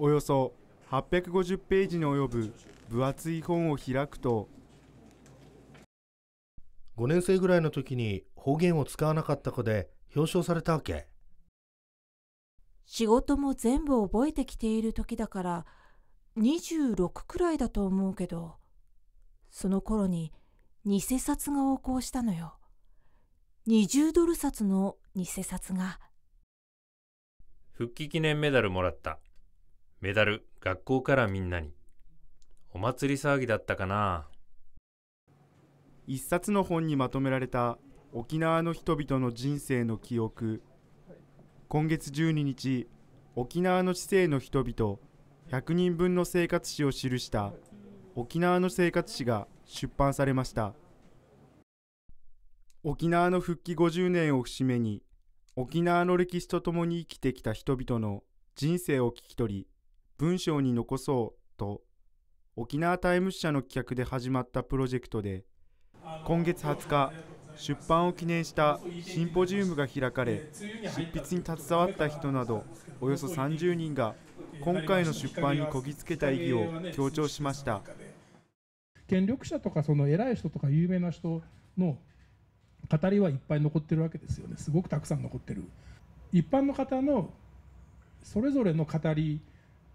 およそ850ページに及ぶ分厚い本を開くと5年生ぐらいの時に方言を使わなかった子で表彰されたわけ。仕事も全部覚えてきている時だから26くらいだと思うけどその頃に偽札が横行したのよ。20ドル札の偽札が。復帰記念メダルもらったメダル学校からみんなに。お祭り騒ぎだったかな。一冊の本にまとめられた沖縄の人々の人生の記憶。今月12日沖縄の市政の人々100人分の生活史を記した沖縄の生活史が出版されました。沖縄の復帰50年を節目に沖縄の歴史とともに生きてきた人々の人生を聞き取り文章に残そうと沖縄タイムズ社の企画で始まったプロジェクトで今月20日出版を記念したシンポジウムが開かれ執筆に携わった人などおよそ30人が今回の出版にこぎつけた意義を強調しました。権力者とかその偉い人とか有名な人の語りはいっぱい残ってるわけですよね。すごくたくさん残ってる。一般の方のそれぞれの語り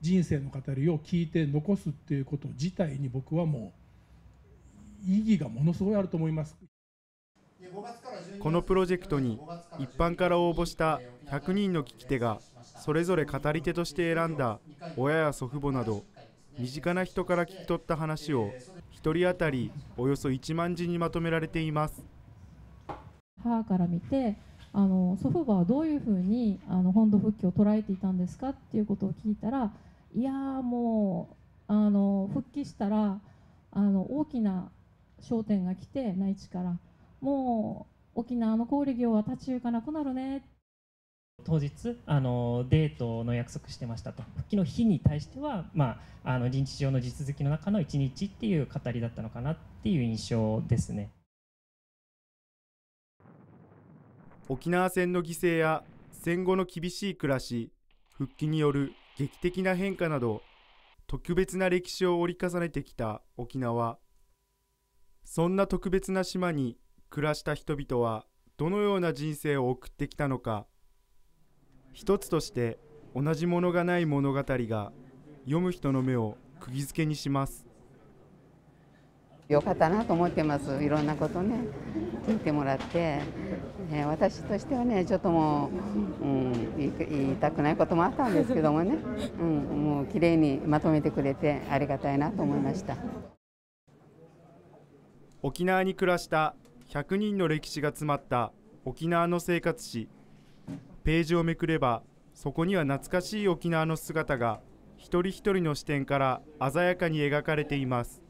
人生の語りを聞いて残すっていうこと自体に僕はもう意義がものすごいあると思います。このプロジェクトに一般から応募した100人の聞き手がそれぞれ語り手として選んだ親や祖父母など身近な人から聞き取った話を1人当たりおよそ1万字にまとめられています。母から見てあの祖父母はどういうふうにあの本土復帰を捉えていたんですかっていうことを聞いたらいやもうあの復帰したらあの大きな商店が来て内地から。もう沖縄の小売業は立ち行かなくなるね。当日あのデートの約束してましたと。復帰の日に対しては、まあ、あの臨時上の地続きの中の1日っていう語りだったのかなっていう印象ですね。沖縄戦の犠牲や戦後の厳しい暮らし復帰による劇的な変化など特別な歴史を折り重ねてきた沖縄。そんな特別な島に暮らした人々はどのような人生を送ってきたのか。一つとして同じものがない物語が読む人の目を釘付けにします。よかったなと思ってます。いろんなことね聞いてもらって、えー私としてはねちょっともう、うん、言い言いたくないこともあったんですけどもね、うん、もう綺麗にまとめてくれてありがたいなと思いました。沖縄に暮らした100人の歴史が詰まった沖縄の生活史。ページをめくればそこには懐かしい沖縄の姿が一人一人の視点から鮮やかに描かれています。